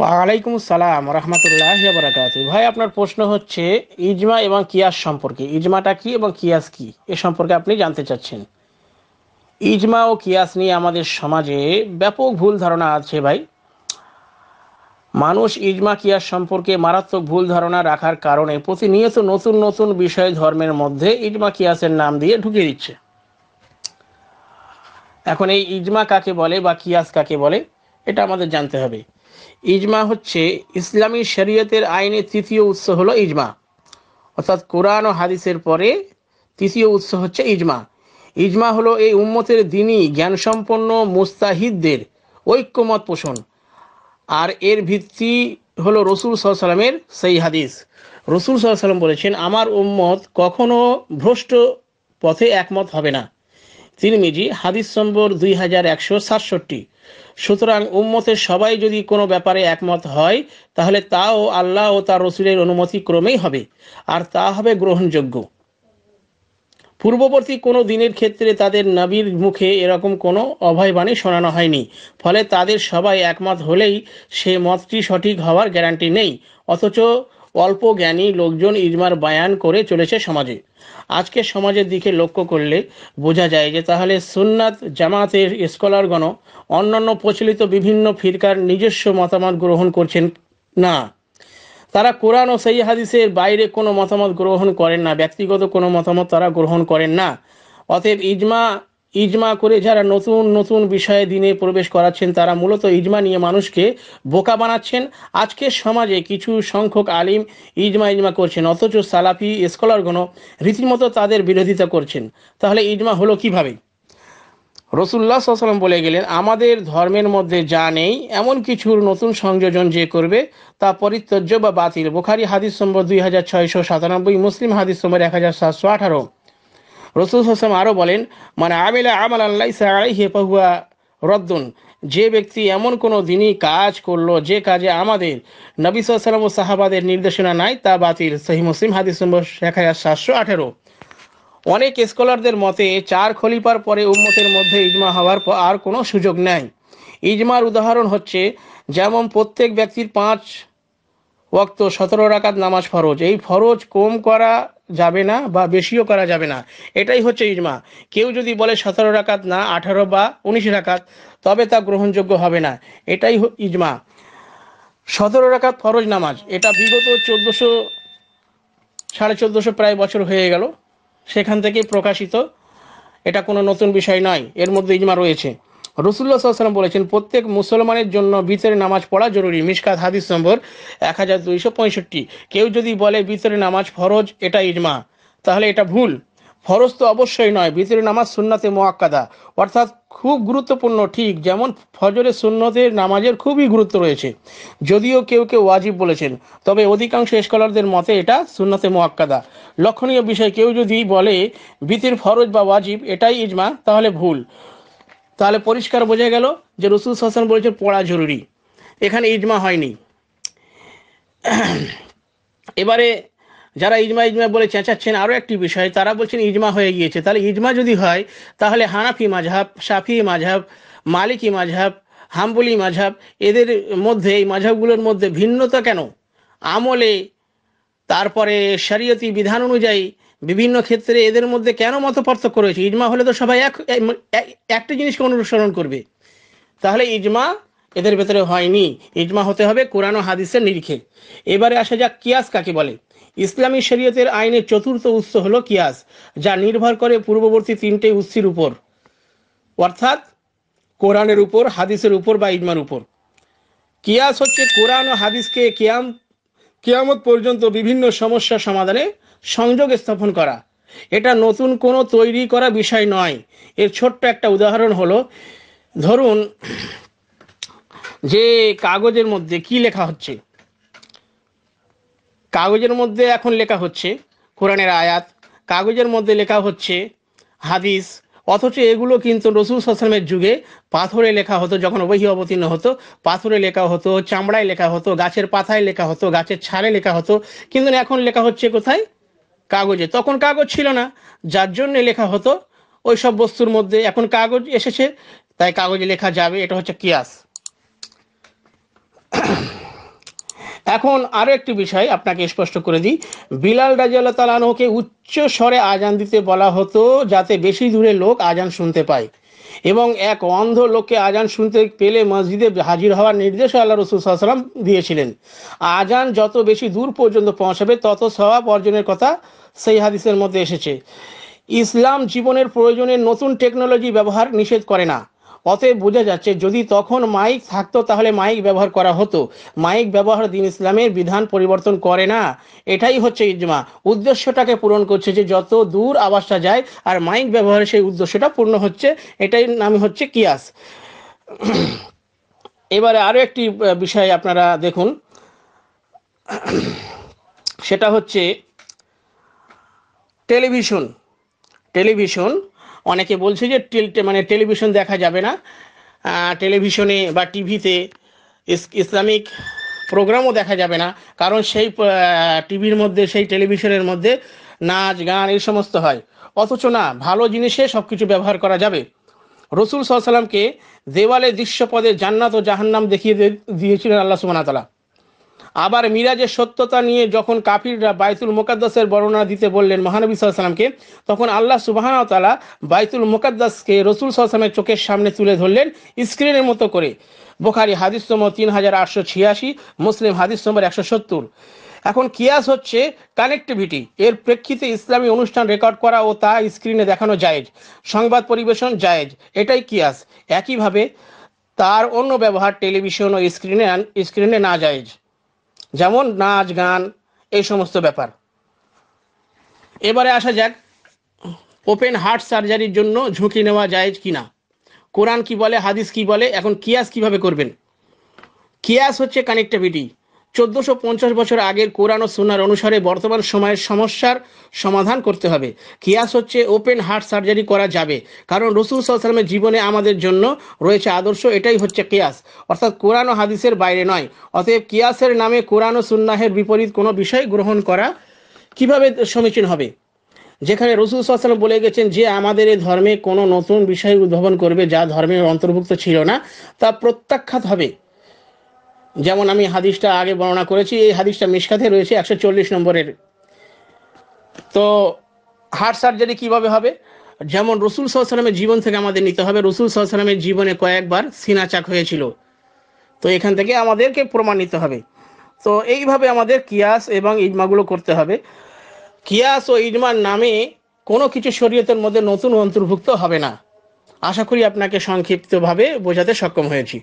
ওয়ালাইকুম আসসালাম রহমতুল্লাহ বারাকাতু ভাই, আপনার প্রশ্ন হচ্ছে ইজমা এবং কিয়াস সম্পর্কে। ইজমাটা কি এবং কিয়াস কি? এ সম্পর্কে আপনি জানতে চাচ্ছেন। ইজমা ও কিয়াস নিয়ে আমাদের সমাজে ব্যাপক ভুল ধারণা আছে ভাই। মানুষ ইজমা, কিয়াস সম্পর্কে মারাত্মক ভুল ধারণা রাখার কারণে প্রতিনিয়ত নতুন নতুন বিষয় ধর্মের মধ্যে ইজমা, কিয়াসের নাম দিয়ে ঢুকিয়ে দিচ্ছে। এখন এই ইজমা কাকে বলে বা কিয়াস কাকে বলে, এটা আমাদের জানতে হবে। ইজমা হচ্ছে ইসলামী শরীয়তের আইনের তৃতীয় উৎস হলো ইজমা। অর্থাৎ কোরআন ও হাদিসের পরে তৃতীয় উৎস হচ্ছে ইজমা। ইজমা হলো এই উম্মতের দিনই জ্ঞানসম্পন্ন মুস্তাহিদদের ঐক্যমত পোষণ। আর এর ভিত্তি হলো রসুল সাল্লামের সেই হাদিস। রসুল সাল্লাম বলেছেন, আমার উম্মত কখনো ভ্রষ্ট পথে একমত হবে না। তিরমিজি, হাদিস নম্বর দুই হাজার একশো সাতষট্টি। সুতরাং উম্মতের সবাই যদি কোনো ব্যাপারে একমত হয়, তাহলে তাও আল্লাহ ও তার রসুলের অনুমতি ক্রমেই হবে, আর তা হবে গ্রহণযোগ্য। পূর্ববর্তী কোনো দিনের ক্ষেত্রে তাদের নবীর মুখে এরকম কোনো অভয়বাণী শোনানো হয়নি, ফলে তাদের সবাই একমত হলেই সে মতটি সঠিক হওয়ার গ্যারান্টি নেই, অথচ অল্প জ্ঞানী লোকজন ইজমার বায়ান করে চলেছে সমাজে। আজকে সমাজের দিকে লক্ষ্য করলে বোঝা যায় যে তাহলে সুন্নাত জামাতের স্কলারগণ অন্যান্য প্রচলিত বিভিন্ন ফিরকার নিজস্ব মতামত গ্রহণ করছেন না। তারা কোরআন ও সেই হাদিসের বাইরে কোনো মতামত গ্রহণ করেন না, ব্যক্তিগত কোনো মতামত তারা গ্রহণ করেন না। অতএব ইজমা ইজমা করে যারা নতুন নতুন বিষয়ে দিনে প্রবেশ করাচ্ছেন, তারা মূলত ইজমা নিয়ে মানুষকে বোকা বানাচ্ছেন। আজকের সমাজে কিছু সংখ্যক আলিম ইজমা ইজমা করছেন, অথচ সালাফি স্কলারগণ রীতিমতো তাদের বিরোধিতা করছেন। তাহলে ইজমা হলো কীভাবে? রসুল্লাহ সাল্লাম বলে গেলেন, আমাদের ধর্মের মধ্যে যা নেই, এমন কিছুর নতুন সংযোজন যে করবে, তা পরিত্যজ্য বা বাতিল। বোখারি হাদিস নম্বর দুই হাজার ছয়শো সাতানব্বই, মুসলিম হাদিস নম্বর এক হাজার সাতশো আঠারো। রসুল হাসলাম আরও বলেন মানে আমিলা আমাল আল্লাহ আলাইহি পাহুয়া রদ্দুন। যে ব্যক্তি এমন কোনো দিনই কাজ করল, যে কাজে আমাদের নবী সাল্লাম ও সাহাবাদের নির্দেশনা নাই, তা বাতিল। সহি মুসলিম, হাদিস নম্বর এক হাজার সাতশো আঠেরো। অনেক স্কলারদের মতে, চার খলিফার পরে উম্মতের মধ্যে ইজমা হওয়ার পর আর কোনো সুযোগ নেই। ইজমার উদাহরণ হচ্ছে, যেমন প্রত্যেক ব্যক্তির পাঁচ ওক্ত সতেরো রাকাত নামাজ ফরজ। এই ফরজ কম করা যাবে না বা বেশিও করা যাবে না। এটাই হচ্ছে ইজমা। কেউ যদি বলে সতেরো রাকাত না, আঠারো বা উনিশ রাকাত, তবে তা গ্রহণযোগ্য হবে না। এটাই ইজমা। সতেরো রাকাত ফরজ নামাজ। এটা বিগত চোদ্দোশো, সাড়ে চোদ্দোশো প্রায় বছর হয়ে গেল। সেখান থেকে প্রকাশিত। এটা কোনো নতুন বিষয় নয়। এর মধ্যে ইজমা রয়েছে। রসুল্লাহ সাল্লাম বলেছেন, প্রত্যেক মুসলমানের জন্য ভিতরে নামাজ পড়া জরুরি। মিসকাত হাদিস নম্বর এক হাজার দুইশো পঁয়ষট্টি। কেউ যদি বলে ভিতরে নামাজ ফরজ, এটা ইজমা, তাহলে এটা ভুল। ফরজ তো অবশ্যই নয়, ভিতরে নামাজ সুন্নাতে মোয়াক্কাদা অর্থাৎ খুব গুরুত্বপূর্ণ, ঠিক যেমন ফজরের সুন্নতের নামাজের খুবই গুরুত্ব রয়েছে। যদিও কেউ কেউ ওয়াজিব বলেছেন, তবে অধিকাংশ স্কলারদের মতে এটা সুন্নতে মোয়াক্কাদা লক্ষণীয় বিষয়, কেউ যদি বলে ভিতির ফরজ বা ওয়াজিব, এটাই ইজমা, তাহলে ভুল। তাহলে পরিষ্কার বোঝা গেল যে রসুল হাসান বলেছে পড়া জরুরি। এখানে ইজমা হয়নি। এবারে যারা ইজমা ইজমা বলে চেঁচাচ্ছেন আরও একটি বিষয়, তারা বলছেন ইজমা হয়ে গিয়েছে। তাহলে ইজমা যদি হয়, তাহলে হানাফি মাঝহাব শাফি মাঝহাব মালিকি মাঝহাব হাম্বলি মাঝহাব এদের মধ্যে, এই মাঝহাবগুলোর মধ্যে ভিন্নতা কেন? আমলে, তারপরে শরীয়তি বিধান অনুযায়ী বিভিন্ন ক্ষেত্রে এদের মধ্যে কেন মত পার্থক্য রয়েছে? ইজমা হলে তো সবাই এক একটা জিনিসকে অনুসরণ করবে। তাহলে ইজমা এদের ভেতরে হয়নি। ইজমা হতে হবে কোরআন ও হাদিসের নিরিখে। এবারে আসা যাক কিয়াস কাকে বলে। ইসলামী শরীয়তের আইনের চতুর্থ উৎস হলো কিয়াস, যা নির্ভর করে পূর্ববর্তী তিনটে উৎসের উপর। অর্থাৎ কোরআনের উপর, হাদিসের উপর বা ইজমার উপর। কিয়াস হচ্ছে কোরআন ও হাদিসকে কিয়াম, কিয়ামত পর্যন্ত বিভিন্ন সমস্যা সমাধানে সংযোগ স্থাপন করা। এটা নতুন কোনো তৈরি করা বিষয় নয়। এর ছোট্ট একটা উদাহরণ হলো, ধরুন যে কাগজের মধ্যে কি লেখা হচ্ছে? কাগজের মধ্যে এখন লেখা হচ্ছে কোরআনের আয়াত, কাগজের মধ্যে লেখা হচ্ছে হাদিস, অথচ এগুলো কিন্তু রসুল সাসলামের যুগে পাথরে লেখা হতো, যখন ওহি অবতীর্ণ হতো, পাথরে লেখা হতো, চামড়ায় লেখা হতো, গাছের পাতায় লেখা হতো, গাছের ছালে লেখা হতো, কিন্তু এখন লেখা হচ্ছে কোথায়? কাগজে। তখন কাগজ ছিল না, যার জন্য লেখা হতো ওই সব বস্তুর মধ্যে। এখন কাগজ এসেছে, তাই কাগজে লেখা যাবে, এটা হচ্ছে কিয়াস। এখন আরও একটি বিষয় আপনাকে স্পষ্ট করে দিই। বিলাল রাজিয়াল্লাহ তালানহকে উচ্চ স্বরে আজান দিতে বলা হতো, যাতে বেশি দূরে লোক আজান শুনতে পায়। এবং এক অন্ধ লোককে আজান শুনতে পেলে মসজিদে হাজির হওয়ার নির্দেশ আল্লাহ রসুল সাল্লাম দিয়েছিলেন। আজান যত বেশি দূর পর্যন্ত পৌঁছাবে, তত স্বভাব অর্জনের কথা সেই হাদিসের মধ্যে এসেছে। ইসলাম জীবনের প্রয়োজনে নতুন টেকনোলজি ব্যবহার নিষেধ করে না। অতএব বোঝা যাচ্ছে যদি তখন মাইক থাকতো তাহলে মাইক ব্যবহার করা হতো। মাইক ব্যবহার দিন ইসলামের বিধান পরিবর্তন করে না। এটাই হচ্ছে ইজমা। উদ্দেশ্যটাকে পূরণ করছে যে যত দূর আওয়াজটা যায় আর মাইক ব্যবহারে সেই উদ্দেশ্যটা পূর্ণ হচ্ছে, এটাই নাম হচ্ছে কিয়াস। এবারে আরও একটি বিষয় আপনারা দেখুন। সেটা হচ্ছে টেলিভিশন। টেলিভিশন অনেকে বলছে যে মানে টেলিভিশন দেখা যাবে না। টেলিভিশনে বা টিভিতে ইসলামিক প্রোগ্রামও দেখা যাবে না। কারণ সেই টিভির মধ্যে, সেই টেলিভিশনের মধ্যে নাচ, গান এই সমস্ত হয়। অথচ না, ভালো জিনিসে সব কিছু ব্যবহার করা যাবে। রসুল সাল্লামকে দেওয়ালে দৃশ্যপদে জান্নাত ও জাহান্নাম দেখিয়ে দিয়েছিলেন আল্লাহ তাআলা। আবার মিরাজের সত্যতা নিয়ে যখন কাফিররা বাইতুল মোকাদ্দাসের বর্ণনা দিতে বললেন মহানবী সাল্লামকে তখন আল্লাহ সুবাহান তালা বাইতুল মোকাদ্দাসকে রসুল সাল্লামের চোখের সামনে তুলে ধরলেন স্ক্রিনের মতো করে। বোখারি হাদিস নম্বর তিন হাজার আটশো ছিয়াশি, মুসলিম হাদিস নম্বর একশো সত্তর। এখন কিয়াস হচ্ছে কানেক্টিভিটি, এর প্রেক্ষিতে ইসলামী অনুষ্ঠান রেকর্ড করা ও তা স্ক্রিনে দেখানো জায়েজ, সংবাদ পরিবেশন জায়েজ, এটাই কিয়াস। একইভাবে তার অন্য ব্যবহার টেলিভিশন ও স্ক্রিনে স্ক্রিনে না জায়েজ। যেমন নাচ, গান, এই সমস্ত ব্যাপার। এবারে আসা যাক, ওপেন হার্ট সার্জারির জন্য ঝুঁকি নেওয়া যায় কি না কোরআন কি বলে, হাদিস কি বলে, এখন কিয়াস কীভাবে করবেন? কিয়াস হচ্ছে কানেক্টিভিটি চোদ্দশো পঞ্চাশ বছর আগের কোরআন ও সুনার অনুসারে বর্তমান সময়ের সমস্যার সমাধান করতে হবে। কিয়াস হচ্ছে ওপেন হার্ট সার্জারি করা যাবে। কারণ রসুল সাল্লামের জীবনে আমাদের জন্য রয়েছে আদর্শ, এটাই হচ্ছে কিয়াস। অর্থাৎ কোরআন ও হাদিসের বাইরে নয়। অতএব কিয়াসের নামে কোরআন ও সুন্নাহের বিপরীত কোনো বিষয় গ্রহণ করা কীভাবে সমীচীন হবে? যেখানে রসুল সাল্লাম বলে গেছেন যে, আমাদের এই ধর্মে কোনো নতুন বিষয় উদ্ভাবন করবে যা ধর্মের অন্তর্ভুক্ত ছিল না, তা প্রত্যাখ্যাত হবে। যেমন আমি হাদিসটা আগে বর্ণনা করেছি, এই হাদিসটা মিশকাতে রয়েছে একশো চল্লিশ নম্বরের। তো হার্ট সার্জারি কীভাবে হবে? যেমন রসুল সাল্লামের জীবন থেকে আমাদের নিতে হবে। রসুল সাল্লামের জীবনে কয়েকবার সিনাচাক হয়েছিল। তো এখান থেকে আমাদেরকে প্রমাণ নিতে হবে। তো এইভাবে আমাদের কিয়াস এবং ইজমাগুলো করতে হবে। কিয়াস ও ইজমার নামে কোনো কিছু শরীয়তের মধ্যে নতুন অন্তর্ভুক্ত হবে না। আশা করি আপনাকে সংক্ষিপ্তভাবে বোঝাতে সক্ষম হয়েছি।